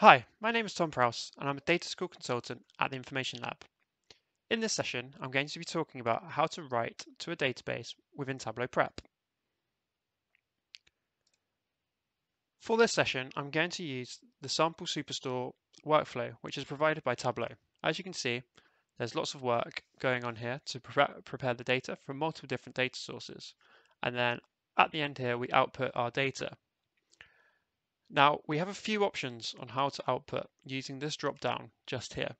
Hi, my name is Tom Prowse and I'm a data school consultant at the Information Lab. In this session, I'm going to be talking about how to write to a database within Tableau Prep. For this session, I'm going to use the sample superstore workflow, which is provided by Tableau. As you can see, there's lots of work going on here to prepare the data from multiple different data sources. And then at the end here, we output our data. Now we have a few options on how to output using this drop down just here.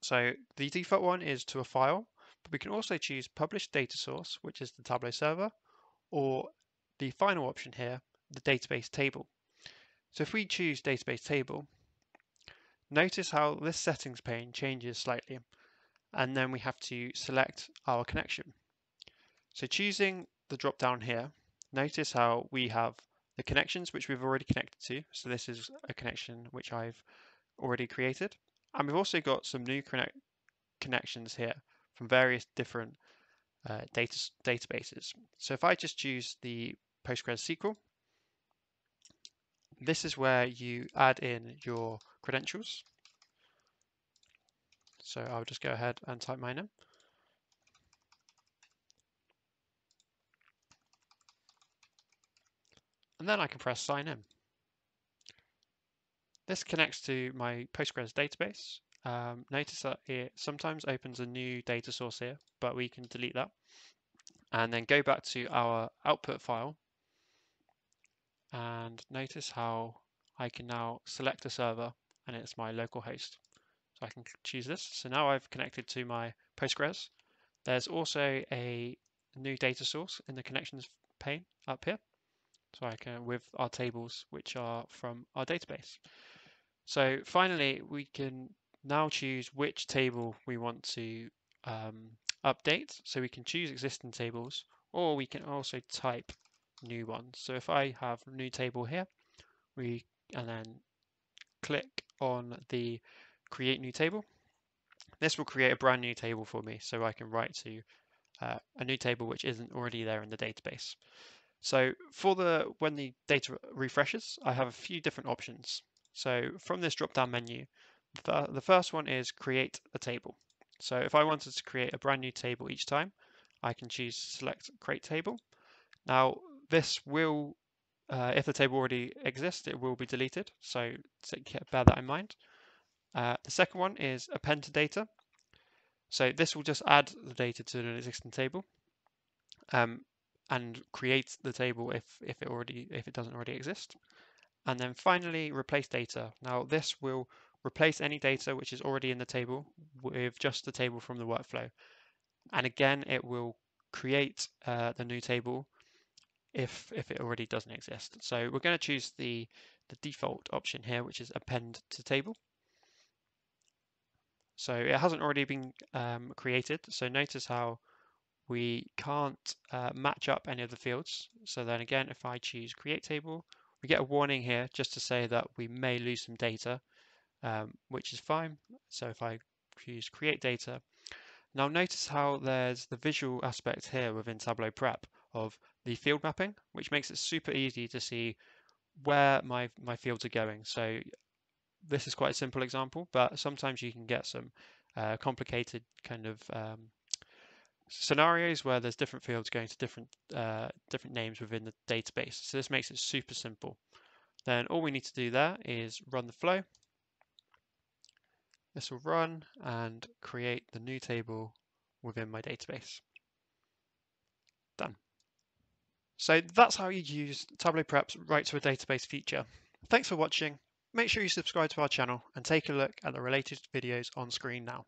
So the default one is to a file, but we can also choose publish data source, which is the Tableau server, or the final option here, the database table. So if we choose database table, notice how this settings pane changes slightly, and then we have to select our connection. So choosing the drop down here, notice how we have the connections which we've already connected to. So this is a connection which I've already created. And we've also got some new connect connections here from various different uh, data databases. So if I just choose the PostgreSQL, this is where you add in your credentials. So I'll just go ahead and type mine in. And then I can press sign in. This connects to my Postgres database. Um, notice that it sometimes opens a new data source here, but we can delete that. And then go back to our output file. And notice how I can now select a server and it's my local host. So I can choose this. So now I've connected to my Postgres. There's also a new data source in the connections pane up here so I can with our tables which are from our database. So finally, we can now choose which table we want to um, update. So we can choose existing tables, or we can also type new ones. So if I have new table here, we and then click on the create new table. This will create a brand new table for me, so I can write to uh, a new table which isn't already there in the database. So for the when the data refreshes, I have a few different options. So from this drop-down menu, the, the first one is create a table. So if I wanted to create a brand new table each time, I can choose select create table. Now this will, uh, if the table already exists, it will be deleted. So bear that in mind. Uh, the second one is append to data. So this will just add the data to an existing table. Um, and create the table if, if it already if it doesn't already exist. And then finally replace data. Now this will replace any data which is already in the table with just the table from the workflow. And again, it will create uh, the new table if if it already doesn't exist. So we're going to choose the the default option here, which is append to table. So it hasn't already been um, created. So notice how we can't uh, match up any of the fields. So then again, if I choose create table, we get a warning here just to say that we may lose some data, um, which is fine. So if I choose create data, now notice how there's the visual aspect here within Tableau Prep of the field mapping, which makes it super easy to see where my, my fields are going. So this is quite a simple example, but sometimes you can get some uh, complicated kind of um, scenarios where there's different fields going to different uh, different names within the database. So this makes it super simple. Then all we need to do there is run the flow. This will run and create the new table within my database. Done. So that's how you use Tableau Prep's write to a database feature. Thanks for watching. Make sure you subscribe to our channel and take a look at the related videos on screen now.